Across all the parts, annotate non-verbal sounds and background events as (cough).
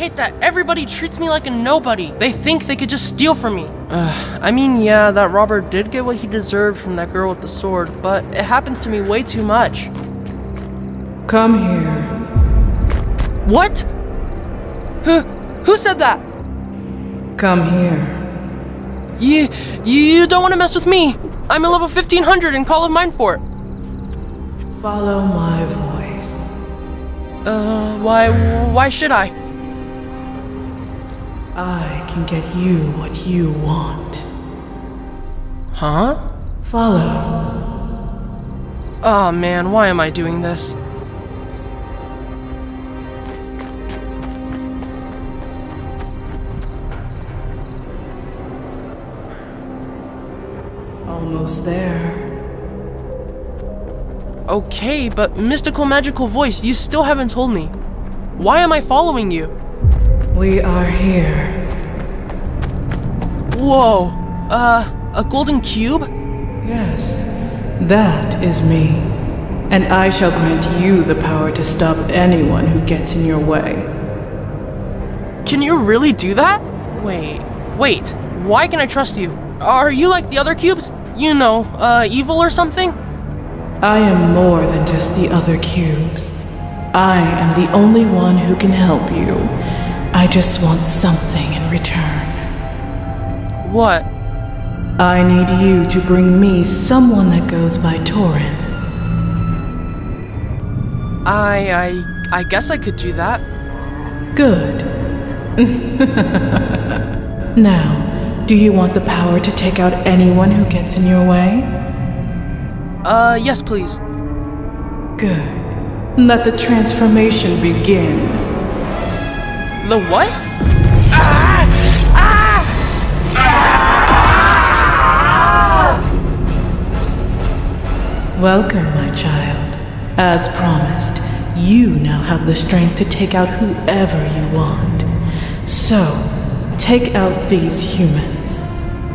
hate that everybody treats me like a nobody. They think they could just steal from me. Uh, I mean, yeah, that robber did get what he deserved from that girl with the sword, but it happens to me way too much. Come here. What? Who, who said that? Come here. You, you don't want to mess with me. I'm a level 1500 in Call of Mind Fort. Follow my voice. Uh, why, why should I? I can get you what you want. Huh? Follow. Oh man, why am I doing this? Almost there. Okay, but mystical magical voice, you still haven't told me. Why am I following you? We are here. Whoa, uh, a golden cube? Yes, that is me. And I shall grant you the power to stop anyone who gets in your way. Can you really do that? Wait, wait, why can I trust you? Are you like the other cubes? You know, uh, evil or something? I am more than just the other cubes. I am the only one who can help you. I just want something in return. What? I need you to bring me someone that goes by Torin. I, I, I guess I could do that. Good. (laughs) now, do you want the power to take out anyone who gets in your way? Uh, yes, please. Good. Let the transformation begin. The what? Welcome, my child. As promised, you now have the strength to take out whoever you want. So, take out these humans.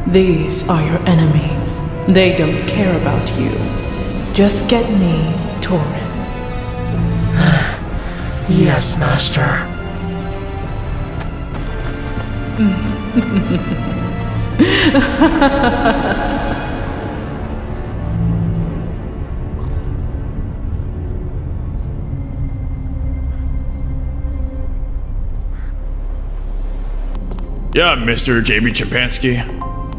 These are your enemies. They don't care about you. Just get me, Torin. (sighs) Yes, Master. (laughs) Yeah, Mr. JB Chimpanski.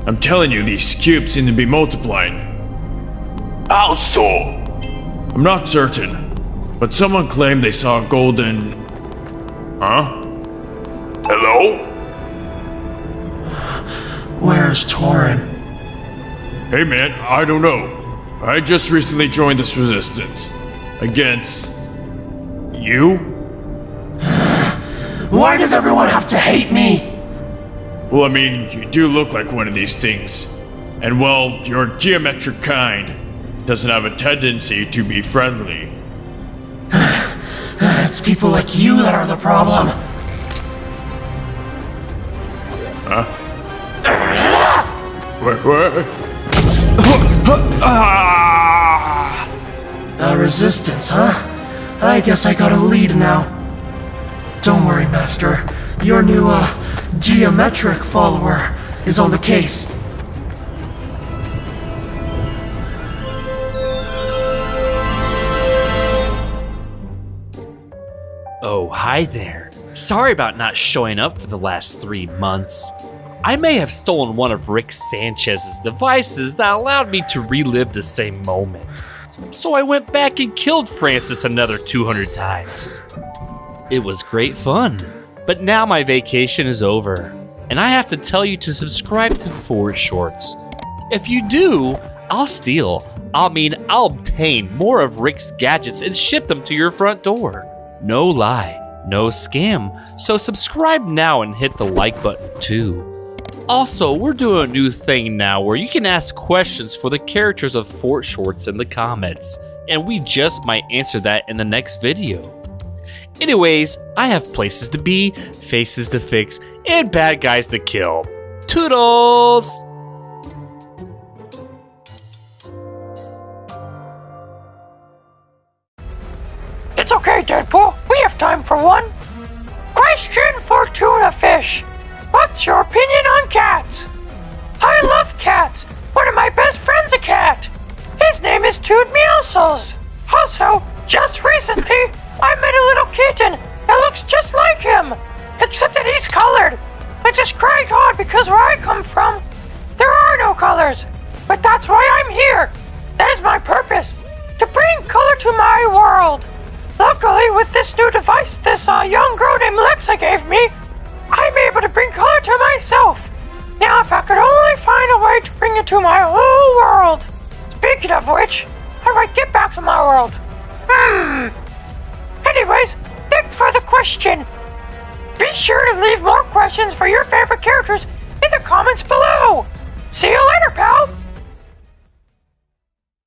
I'm telling you, these cubes seem to be multiplying. How so? I'm not certain, but someone claimed they saw a golden. Huh? Hello? Where's Torin? Hey man, I don't know. I just recently joined this resistance. Against. you? (sighs) Why does everyone have to hate me? Well, I mean, you do look like one of these things. And well, your geometric kind doesn't have a tendency to be friendly. (sighs) It's people like you that are the problem. What? A resistance, huh? I guess I got a lead now. Don't worry, Master. Your new, uh, geometric follower is on the case. Oh, hi there. Sorry about not showing up for the last three months. I may have stolen one of Rick Sanchez's devices that allowed me to relive the same moment. So I went back and killed Francis another 200 times. It was great fun. But now my vacation is over, and I have to tell you to subscribe to Fort Shorts. If you do, I'll steal. I mean, I'll obtain more of Rick's gadgets and ship them to your front door. No lie, no scam. So subscribe now and hit the like button too. Also, we're doing a new thing now where you can ask questions for the characters of Fort Shorts in the comments, and we just might answer that in the next video. Anyways, I have places to be, faces to fix, and bad guys to kill. Toodles! It's okay, Deadpool. We have time for one. Question for Toona Fish. What's your opinion on cats? I love cats. One of my best friends is a cat. His name is Toon Meowscles. Also, just recently, I met a little kitten that looks just like him, except that he's colored. I just cried hard because where I come from, there are no colors. But that's why I'm here. That is my purpose, to bring color to my world. Luckily, with this new device this uh, young girl named Lexa gave me, way to bring it to my whole world. Speaking of which, how do I get back to my world? Hmm. Anyways, thanks for the question. Be sure to leave more questions for your favorite characters in the comments below. See you later, pal.